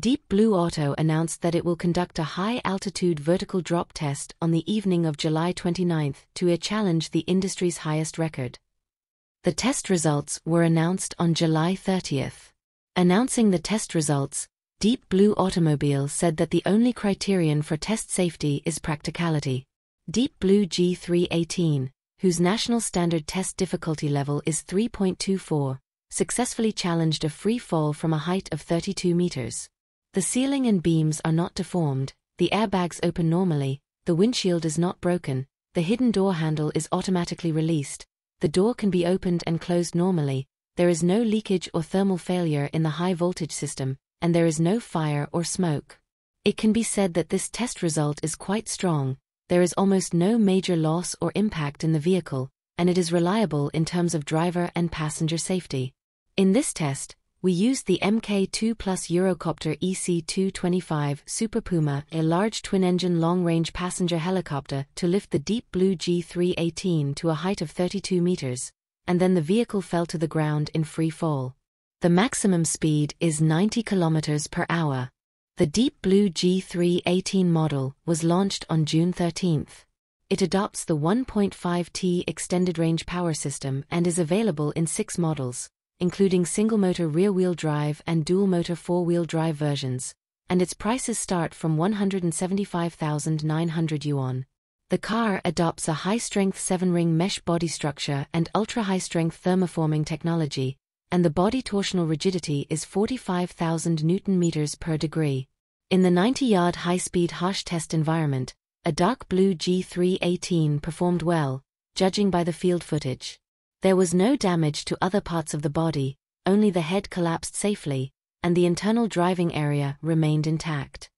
Deep Blue Auto announced that it will conduct a high-altitude vertical drop test on the evening of July 29 to challenge the industry's highest record. The test results were announced on July 30. Announcing the test results, Deep Blue Automobile said that the only criterion for test safety is practicality. Deep Blue G318, whose national standard test difficulty level is 3.24, successfully challenged a free fall from a height of 32 meters. The ceiling and beams are not deformed, the airbags open normally, the windshield is not broken, the hidden door handle is automatically released, the door can be opened and closed normally, there is no leakage or thermal failure in the high voltage system, and there is no fire or smoke. It can be said that this test result is quite strong, there is almost no major loss or impact in the vehicle, and it is reliable in terms of driver and passenger safety. In this test, we used the Mk2 Plus Eurocopter EC225 Super Puma, a large twin-engine long-range passenger helicopter, to lift the Deep Blue G318 to a height of 32 meters, and then the vehicle fell to the ground in free fall. The maximum speed is 90 kilometers per hour. The Deep Blue G318 model was launched on June 13. It adopts the 1.5T extended range power system and is available in six models including single-motor rear-wheel drive and dual-motor four-wheel drive versions, and its prices start from 175,900 yuan. The car adopts a high-strength 7-ring mesh body structure and ultra-high-strength thermoforming technology, and the body torsional rigidity is 45,000 newton meters per degree. In the 90-yard high-speed harsh test environment, a dark blue G318 performed well, judging by the field footage. There was no damage to other parts of the body, only the head collapsed safely, and the internal driving area remained intact.